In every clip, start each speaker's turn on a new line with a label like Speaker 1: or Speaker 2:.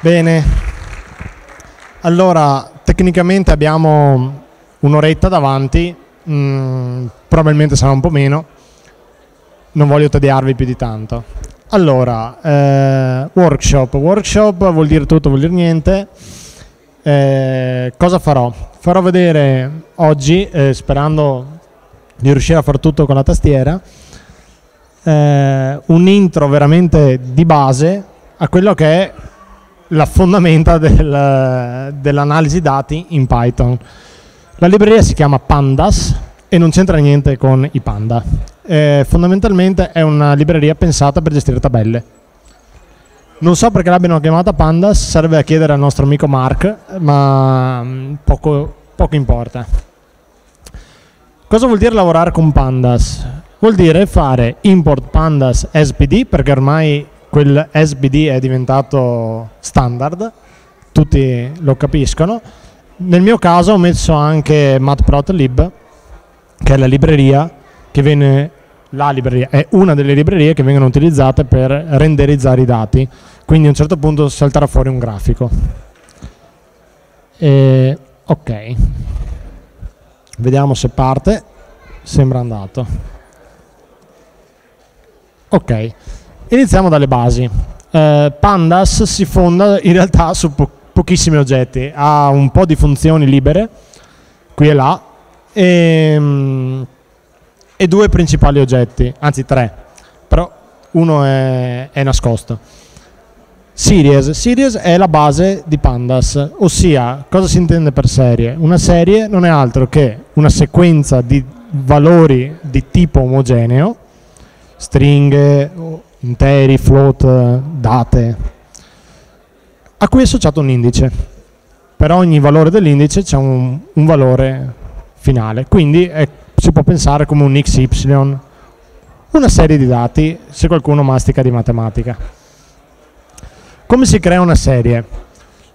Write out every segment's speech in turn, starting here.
Speaker 1: Bene, allora tecnicamente abbiamo un'oretta davanti, mm, probabilmente sarà un po' meno, non voglio tediarvi più di tanto. Allora, eh, workshop, workshop vuol dire tutto, vuol dire niente. Eh, cosa farò? Farò vedere oggi, eh, sperando di riuscire a fare tutto con la tastiera, eh, un intro veramente di base a quello che è la fondamenta del, dell'analisi dati in Python. La libreria si chiama Pandas e non c'entra niente con i panda. Eh, fondamentalmente è una libreria pensata per gestire tabelle. Non so perché l'abbiano chiamata Pandas, serve a chiedere al nostro amico Mark, ma mm, poco, poco importa. Cosa vuol dire lavorare con Pandas? Vuol dire fare import pandas spd perché ormai quel SBD è diventato standard, tutti lo capiscono. Nel mio caso ho messo anche matplotlib, che è la libreria che viene la libreria, è una delle librerie che vengono utilizzate per renderizzare i dati, quindi a un certo punto salterà fuori un grafico. E, ok, vediamo se parte, sembra andato. Ok, Iniziamo dalle basi. Eh, Pandas si fonda in realtà su po- pochissimi oggetti, ha un po' di funzioni libere, qui e là, e, mm, e due principali oggetti, anzi tre, però uno è, è nascosto. Series. Series è la base di Pandas, ossia cosa si intende per serie? Una serie non è altro che una sequenza di valori di tipo omogeneo, stringhe interi, float, date, a cui è associato un indice. Per ogni valore dell'indice c'è un, un, valore finale, quindi è, si può pensare come un XY, una serie di dati, se qualcuno mastica di matematica. Come si crea una serie?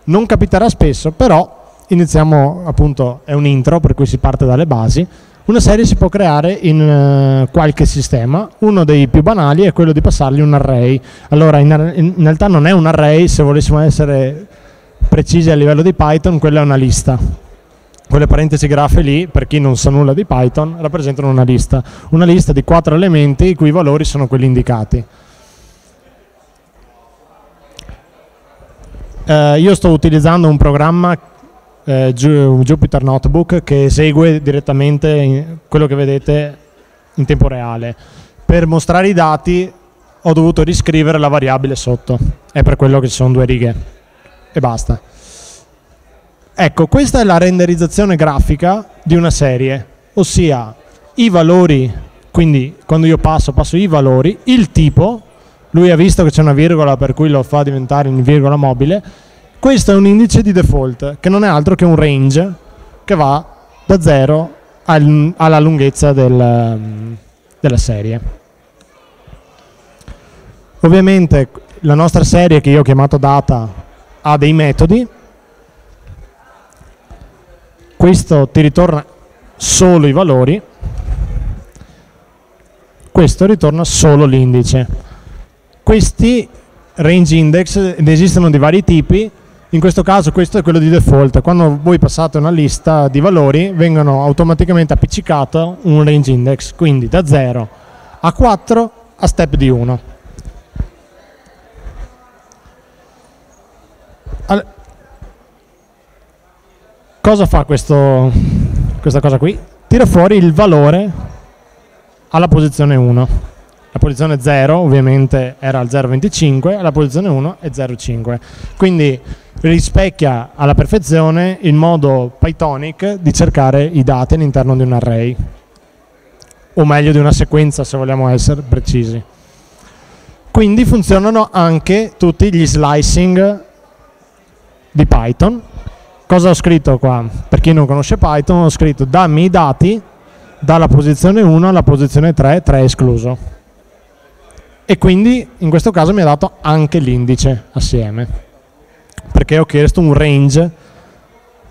Speaker 1: Non capiterà spesso, però iniziamo appunto, è un intro per cui si parte dalle basi, una serie si può creare in uh, qualche sistema, uno dei più banali è quello di passargli un array. Allora in, in, realtà non è un array, se volessimo essere precisi a livello di Python, quella è una lista. Quelle parentesi grafe lì, per chi non sa nulla di Python, rappresentano una lista. Una lista di quattro elementi i cui valori sono quelli indicati. Uh, io sto utilizzando un programma eh, Jupyter Notebook che esegue direttamente quello che vedete in tempo reale. Per mostrare i dati ho dovuto riscrivere la variabile sotto, è per quello che ci sono due righe e basta. Ecco, questa è la renderizzazione grafica di una serie, ossia i valori, quindi quando io passo, passo i valori, il tipo, lui ha visto che c'è una virgola per cui lo fa diventare in virgola mobile, questo è un indice di default che non è altro che un range che va da 0 al, alla lunghezza del, della serie. Ovviamente la nostra serie che io ho chiamato data ha dei metodi. Questo ti ritorna solo i valori. Questo ritorna solo l'indice. Questi range index ne esistono di vari tipi in questo caso questo è quello di default, quando voi passate una lista di valori vengono automaticamente appiccicato un range index, quindi da 0 a 4 a step di 1. All cosa fa questo, questa cosa qui? Tira fuori il valore alla posizione 1. La posizione 0 ovviamente era al 0,25 e la posizione 1 è 0,5. Quindi rispecchia alla perfezione il modo Pythonic di cercare i dati all'interno di un array, o meglio di una sequenza se vogliamo essere precisi. Quindi funzionano anche tutti gli slicing di Python. Cosa ho scritto qua? Per chi non conosce Python ho scritto dammi i dati dalla posizione 1 alla posizione 3, 3 escluso. E quindi in questo caso mi ha dato anche l'indice assieme perché ho chiesto un range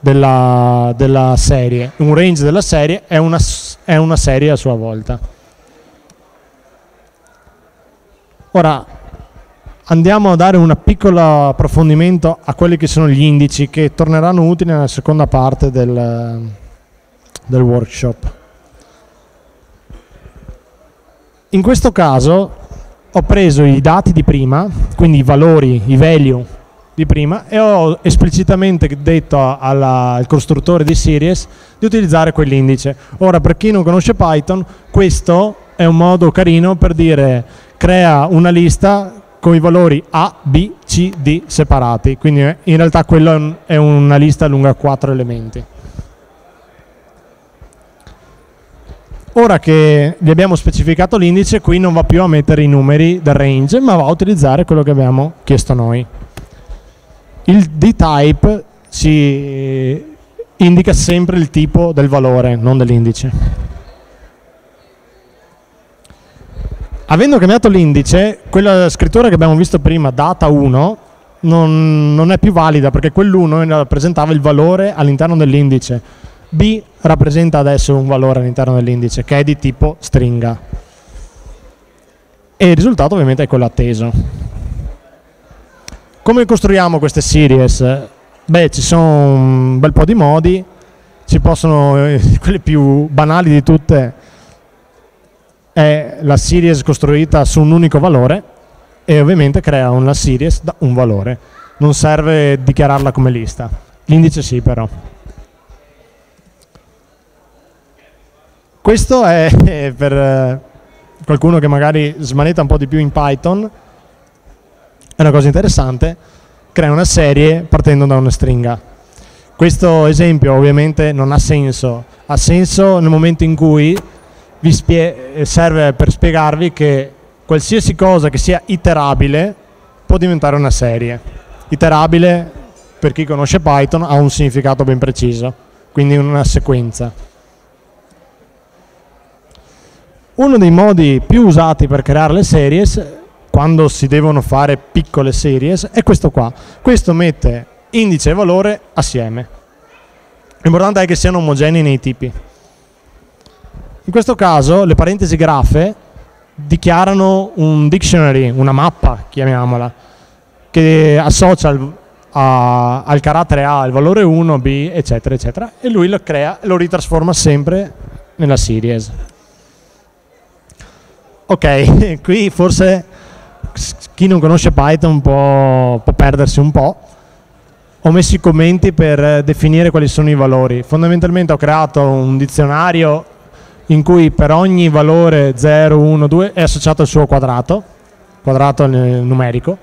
Speaker 1: della, della serie. Un range della serie è una, è una serie a sua volta. Ora, andiamo a dare un piccolo approfondimento a quelli che sono gli indici che torneranno utili nella seconda parte del, del workshop. In questo caso ho preso i dati di prima, quindi i valori, i value di prima e ho esplicitamente detto alla, al costruttore di series di utilizzare quell'indice. Ora per chi non conosce Python questo è un modo carino per dire crea una lista con i valori A, B, C, D separati, quindi in realtà quella è una lista lunga 4 elementi. Ora che gli abbiamo specificato l'indice, qui non va più a mettere i numeri del range, ma va a utilizzare quello che abbiamo chiesto noi. Il dtype ci indica sempre il tipo del valore, non dell'indice. Avendo cambiato l'indice, quella scrittura che abbiamo visto prima, data 1, non, non è più valida perché quell'1 rappresentava il valore all'interno dell'indice B rappresenta adesso un valore all'interno dell'indice che è di tipo stringa e il risultato ovviamente è quello atteso. Come costruiamo queste series? Beh, ci sono un bel po' di modi, ci possono, eh, quelle più banali di tutte, è la series costruita su un unico valore e ovviamente crea una series da un valore. Non serve dichiararla come lista. L'indice sì però. Questo è per eh, qualcuno che magari smanetta un po' di più in Python, una cosa interessante, crea una serie partendo da una stringa. Questo esempio ovviamente non ha senso, ha senso nel momento in cui vi serve per spiegarvi che qualsiasi cosa che sia iterabile può diventare una serie. Iterabile, per chi conosce Python, ha un significato ben preciso, quindi una sequenza. Uno dei modi più usati per creare le series, quando si devono fare piccole series, è questo qua. Questo mette indice e valore assieme. L'importante è che siano omogenei nei tipi. In questo caso le parentesi grafe dichiarano un dictionary, una mappa, chiamiamola, che associa al, a, al carattere A il valore 1, B, eccetera, eccetera, e lui lo crea e lo ritrasforma sempre nella series. Ok, qui forse chi non conosce Python può, può perdersi un po'. Ho messo i commenti per definire quali sono i valori. Fondamentalmente ho creato un dizionario in cui per ogni valore 0, 1, 2 è associato il suo quadrato, quadrato numerico,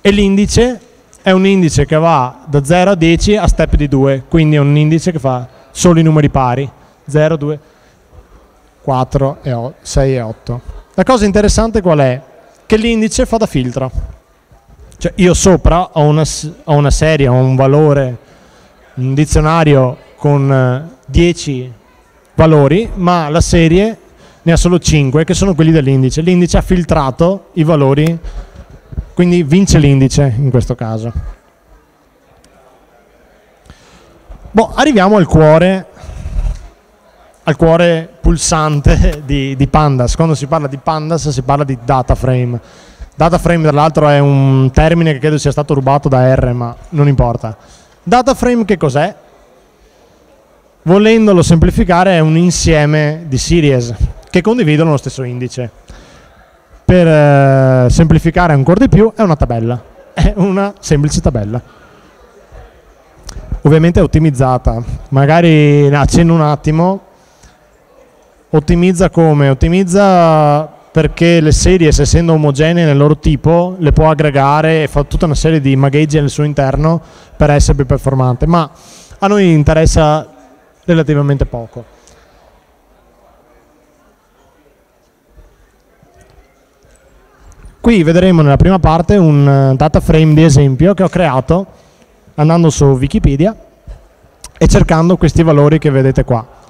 Speaker 1: e l'indice è un indice che va da 0 a 10 a step di 2, quindi è un indice che fa solo i numeri pari, 0, 2, 4, e 6 e 8. La cosa interessante qual è? Che l'indice fa da filtro. Cioè io sopra ho una, ho una serie, ho un valore, un dizionario con 10 eh, valori, ma la serie ne ha solo 5 che sono quelli dell'indice. L'indice ha filtrato i valori, quindi vince l'indice in questo caso. Boh, arriviamo al cuore al cuore pulsante di, di, Pandas. Quando si parla di Pandas si parla di data frame. Data frame tra l'altro è un termine che credo sia stato rubato da R, ma non importa. Data frame che cos'è? Volendolo semplificare è un insieme di series che condividono lo stesso indice. Per eh, semplificare ancora di più è una tabella, è una semplice tabella. Ovviamente è ottimizzata, magari accenno un attimo, ottimizza come? Ottimizza perché le serie, essendo omogenee nel loro tipo, le può aggregare e fa tutta una serie di magheggi al suo interno per essere più performante, ma a noi interessa relativamente poco. Qui vedremo nella prima parte un eh, data frame di esempio che ho creato andando su Wikipedia e cercando questi valori che vedete qua.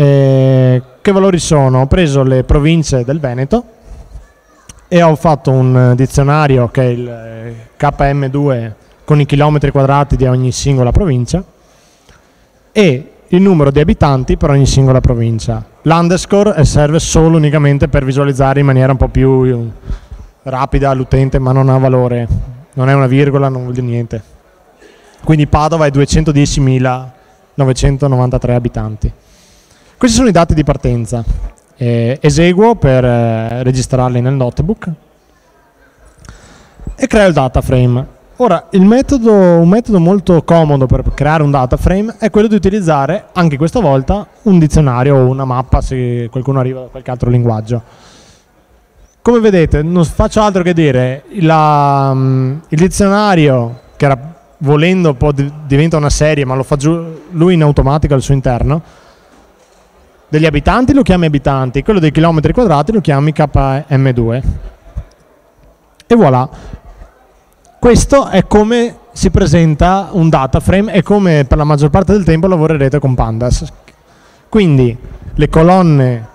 Speaker 1: Eh, che valori sono? Ho preso le province del Veneto e ho fatto un dizionario che è il eh, KM2 con i chilometri quadrati di ogni singola provincia e il numero di abitanti per ogni singola provincia. L'underscore serve solo unicamente per visualizzare in maniera un po' più rapida all'utente ma non ha valore, non è una virgola, non vuol dire niente. Quindi Padova è 210.993 abitanti. Questi sono i dati di partenza. Eh, eseguo per eh, registrarli nel notebook e creo il data frame. Ora, metodo, un metodo molto comodo per creare un data frame è quello di utilizzare, anche questa volta, un dizionario o una mappa se qualcuno arriva da qualche altro linguaggio. Come vedete, non faccio altro che dire, la, um, il dizionario, che era, volendo diventa una serie, ma lo fa giù lui in automatico al suo interno, degli abitanti lo chiami abitanti, quello dei chilometri quadrati lo chiami KM2. E voilà, questo è come si presenta un data frame e come per la maggior parte del tempo lavorerete con Pandas. Quindi le colonne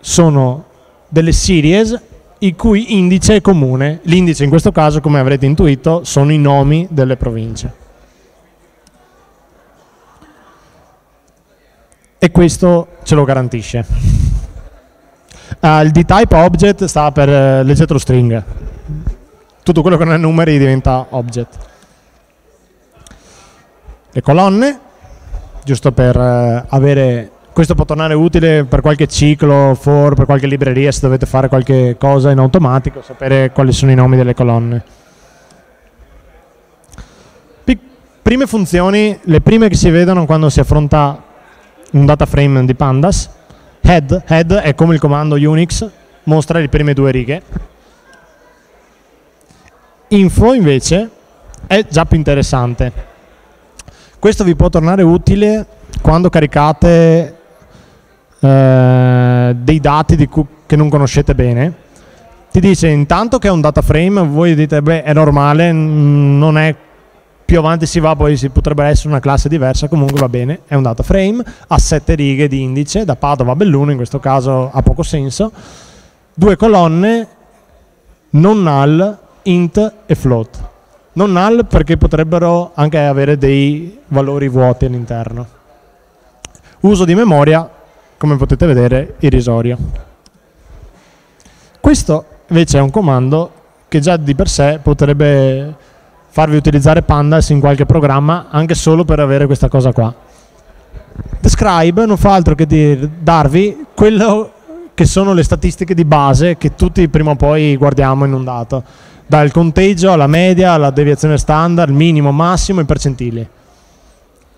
Speaker 1: sono delle series il cui indice è comune. L'indice in questo caso, come avrete intuito, sono i nomi delle province. E questo ce lo garantisce. Uh, il dtype object sta per uh, leggetro string tutto quello che non è numeri diventa object. Le colonne, giusto per eh, avere, questo può tornare utile per qualche ciclo, for, per qualche libreria se dovete fare qualche cosa in automatico, sapere quali sono i nomi delle colonne. P prime funzioni, le prime che si vedono quando si affronta un data frame di pandas, head, head è come il comando Unix, mostra le prime due righe, Info invece è già più interessante. Questo vi può tornare utile quando caricate eh, dei dati che non conoscete bene. Ti dice intanto che è un data frame, voi dite beh è normale, non è più avanti si va, poi si potrebbe essere una classe diversa, comunque va bene, è un data frame, ha sette righe di indice, da Padova a Belluno, in questo caso ha poco senso, due colonne, non null, int e float. Non null perché potrebbero anche avere dei valori vuoti all'interno. Uso di memoria, come potete vedere, irrisorio. Questo invece è un comando che già di per sé potrebbe farvi utilizzare pandas in qualche programma anche solo per avere questa cosa qua. Describe non fa altro che darvi quello che sono le statistiche di base che tutti prima o poi guardiamo in un dato dal conteggio alla media, alla deviazione standard, minimo, massimo e percentili.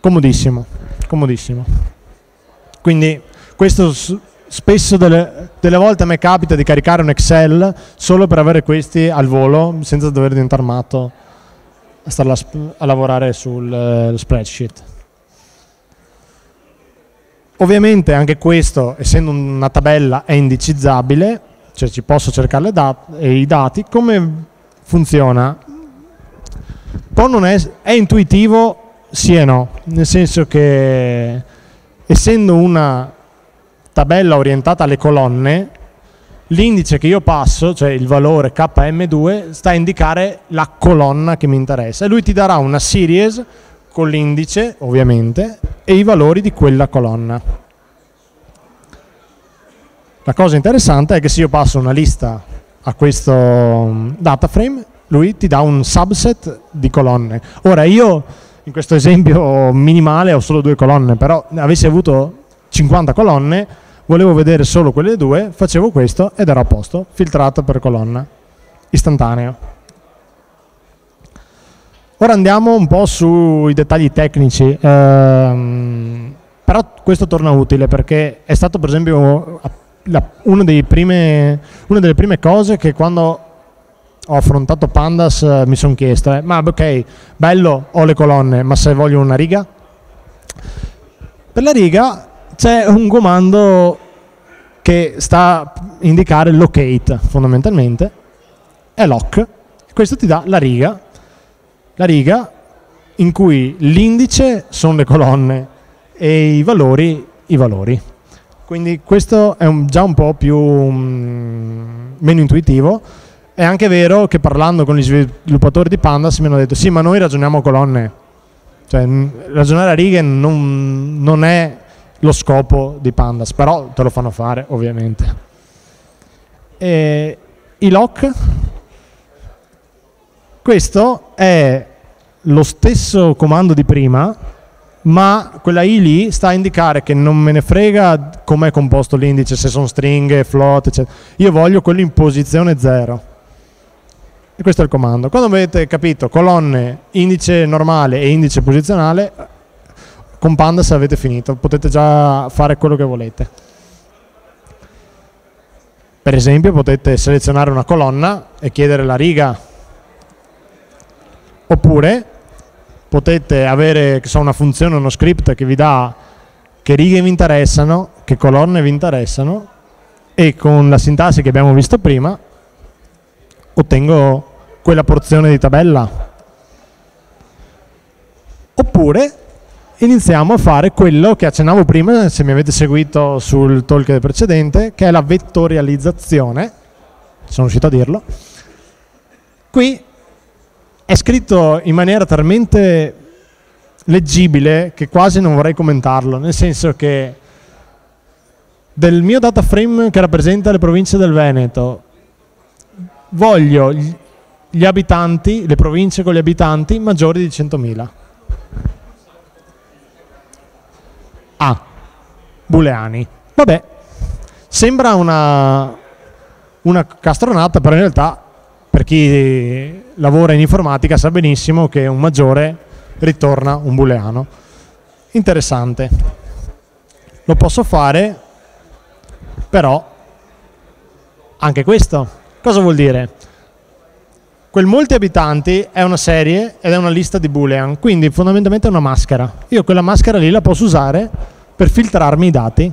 Speaker 1: Comodissimo, comodissimo. Quindi questo spesso delle, delle, volte a me capita di caricare un Excel solo per avere questi al volo senza dover diventare matto a, stare a, lavorare sul uh, spreadsheet. Ovviamente anche questo, essendo una tabella, è indicizzabile, cioè ci posso cercare dat i dati, come funziona. È, è intuitivo sì e no, nel senso che essendo una tabella orientata alle colonne, l'indice che io passo, cioè il valore KM2, sta a indicare la colonna che mi interessa e lui ti darà una series con l'indice, ovviamente, e i valori di quella colonna. La cosa interessante è che se io passo una lista a questo mm, data frame, lui ti dà un subset di colonne. Ora io in questo esempio minimale ho solo due colonne, però avessi avuto 50 colonne, volevo vedere solo quelle due, facevo questo ed era a posto, filtrato per colonna, istantaneo. Ora andiamo un po' sui dettagli tecnici, ehm, però questo torna utile perché è stato per esempio la, una, prime, una, delle prime cose che quando ho affrontato Pandas eh, mi sono chiesto, eh, ma ok, bello, ho le colonne, ma se voglio una riga? Per la riga c'è un comando che sta a indicare locate fondamentalmente, è lock, questo ti dà la riga, la riga in cui l'indice sono le colonne e i valori i valori. Quindi questo è un, già un po' più um, meno intuitivo. È anche vero che parlando con gli sviluppatori di Pandas mi hanno detto sì, ma noi ragioniamo colonne. Cioè, ragionare a righe non, non è lo scopo di Pandas, però te lo fanno fare ovviamente. eh, i lock, questo è lo stesso comando di prima, ma quella I lì sta a indicare che non me ne frega com'è composto l'indice, se sono stringhe, float, eccetera. Io voglio quello in posizione 0. E questo è il comando. Quando avete capito colonne, indice normale e indice posizionale, con Pandas avete finito, potete già fare quello che volete. Per esempio potete selezionare una colonna e chiedere la riga, oppure potete avere so, una funzione, uno script che vi dà che righe vi interessano, che colonne vi interessano e con la sintassi che abbiamo visto prima ottengo quella porzione di tabella. Oppure iniziamo a fare quello che accennavo prima, se mi avete seguito sul talk precedente, che è la vettorializzazione. Sono riuscito a dirlo. Qui è scritto in maniera talmente leggibile che quasi non vorrei commentarlo, nel senso che del mio data frame che rappresenta le province del Veneto voglio gli abitanti, le province con gli abitanti maggiori di 100.000. Ah, booleani. Vabbè, sembra una, una castronata, però in realtà per chi lavora in informatica sa benissimo che un maggiore ritorna un booleano. Interessante. Lo posso fare, però anche questo. Cosa vuol dire? Quel molti abitanti è una serie ed è una lista di boolean, quindi fondamentalmente è una maschera. Io quella maschera lì la posso usare per filtrarmi i dati.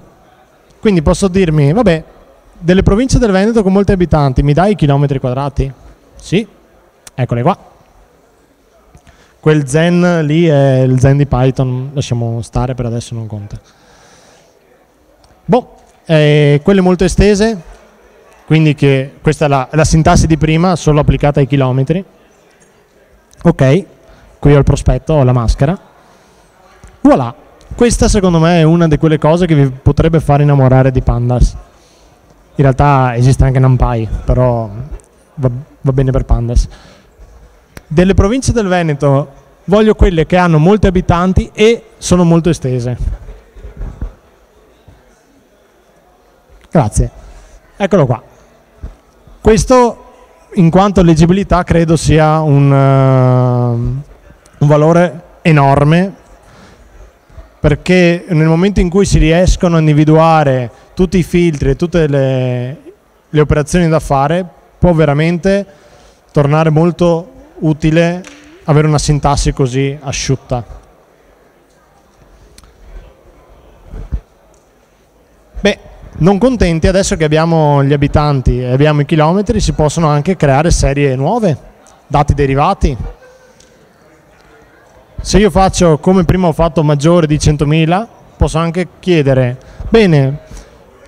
Speaker 1: Quindi posso dirmi, vabbè, delle province del Veneto con molti abitanti, mi dai i chilometri quadrati? Sì, eccole qua. Quel zen lì è il zen di Python, lasciamo stare per adesso, non conta. Boh, eh, quelle molto estese, quindi che questa è la, la sintassi di prima, solo applicata ai chilometri. Ok, qui ho il prospetto, ho la maschera. Voilà, questa secondo me è una di quelle cose che vi potrebbe far innamorare di Pandas. In realtà esiste anche NumPy, però va, va bene per Pandas. Delle province del Veneto voglio quelle che hanno molti abitanti e sono molto estese. Grazie. Eccolo qua. Questo in quanto leggibilità credo sia un, uh, un valore enorme perché nel momento in cui si riescono a individuare tutti i filtri e tutte le, le operazioni da fare può veramente tornare molto utile avere una sintassi così asciutta. Beh, non contenti, adesso che abbiamo gli abitanti e abbiamo i chilometri, si possono anche creare serie nuove, dati derivati. Se io faccio come prima ho fatto maggiore di 100.000, posso anche chiedere, bene,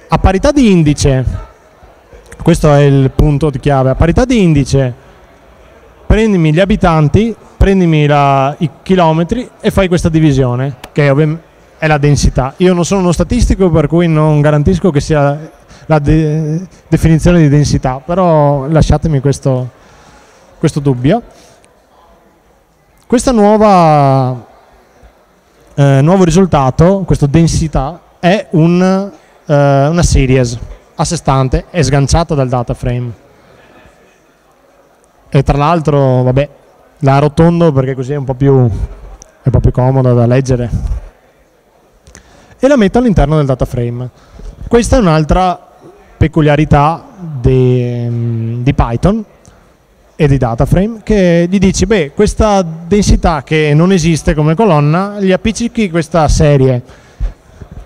Speaker 1: a parità di indice questo è il punto di chiave. A parità di indice, prendimi gli abitanti, prendimi la, i chilometri e fai questa divisione, che è la densità. Io non sono uno statistico, per cui non garantisco che sia la de definizione di densità, però lasciatemi questo, questo dubbio. Questo eh, nuovo risultato, questa densità, è un, eh, una series a sé stante è sganciata dal data frame e tra l'altro vabbè la arrotondo perché così è un po' più, è un po più comoda da leggere e la metto all'interno del data frame questa è un'altra peculiarità di, di Python e di data frame che gli dici beh questa densità che non esiste come colonna gli appiccichi questa serie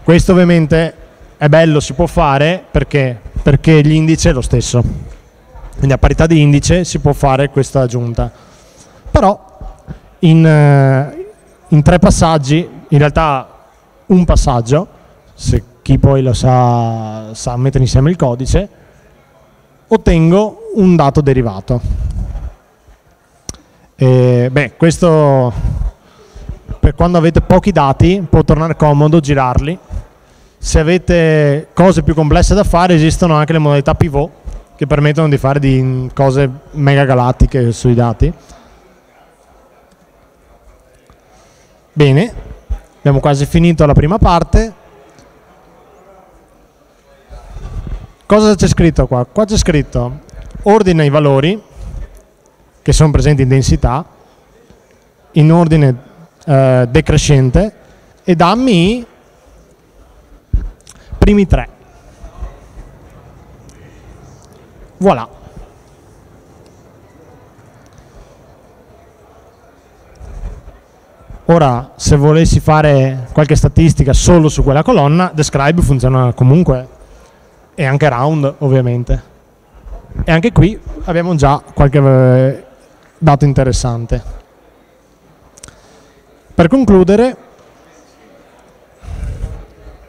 Speaker 1: questo ovviamente è bello, si può fare perché? perché l'indice è lo stesso. Quindi a parità di indice si può fare questa aggiunta. Però in, eh, in tre passaggi, in realtà un passaggio, se chi poi lo sa, sa mettere insieme il codice, ottengo un dato derivato. E, beh, questo per quando avete pochi dati può tornare comodo girarli se avete cose più complesse da fare esistono anche le modalità pivot che permettono di fare di cose mega galattiche sui dati. Bene, abbiamo quasi finito la prima parte. Cosa c'è scritto qua? Qua c'è scritto ordina i valori che sono presenti in densità in ordine eh, decrescente e dammi i primi tre. Voilà. Ora, se volessi fare qualche statistica solo su quella colonna, describe funziona comunque e anche round ovviamente. E anche qui abbiamo già qualche eh, dato interessante. Per concludere,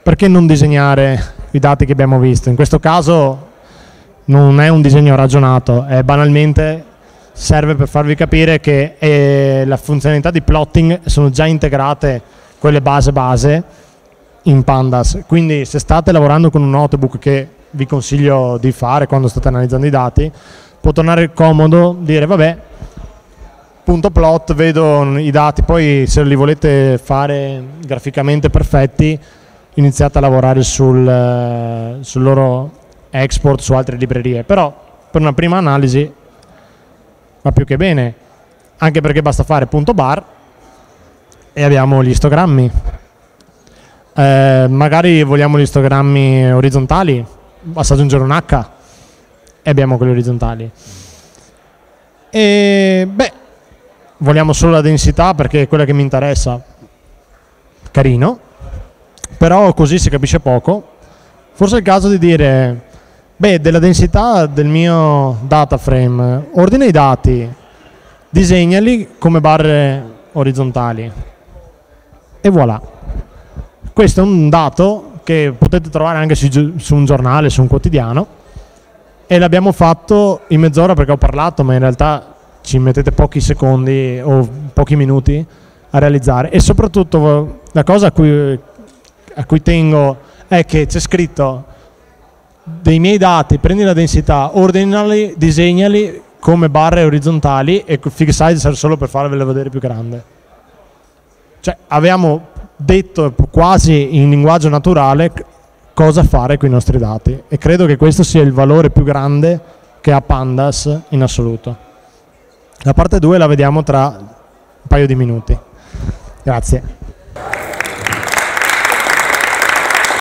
Speaker 1: perché non disegnare i dati che abbiamo visto? In questo caso non è un disegno ragionato, è banalmente serve per farvi capire che eh, la funzionalità di plotting sono già integrate quelle base base in Pandas, quindi se state lavorando con un notebook che vi consiglio di fare quando state analizzando i dati, può tornare comodo dire vabbè, punto plot, vedo i dati, poi se li volete fare graficamente perfetti, iniziate a lavorare sul, eh, sul loro export su altre librerie, però per una prima analisi va più che bene, anche perché basta fare punto bar e abbiamo gli istogrammi. Eh, magari vogliamo gli istogrammi orizzontali, basta aggiungere un H e abbiamo quelli orizzontali. E beh, vogliamo solo la densità perché è quella che mi interessa. Carino, però così si capisce poco. Forse è il caso di dire Beh, della densità del mio data frame, ordina i dati, disegnali come barre orizzontali. E voilà. Questo è un dato che potete trovare anche su, su un giornale, su un quotidiano. E l'abbiamo fatto in mezz'ora perché ho parlato, ma in realtà ci mettete pochi secondi o pochi minuti a realizzare. E soprattutto la cosa a cui, a cui tengo è che c'è scritto dei miei dati, prendi la densità, ordinali, disegnali come barre orizzontali e fig size serve solo per farvelo vedere più grande. Cioè, abbiamo detto quasi in linguaggio naturale cosa fare con i nostri dati e credo che questo sia il valore più grande che ha Pandas in assoluto. La parte 2 la vediamo tra un paio di minuti. Grazie.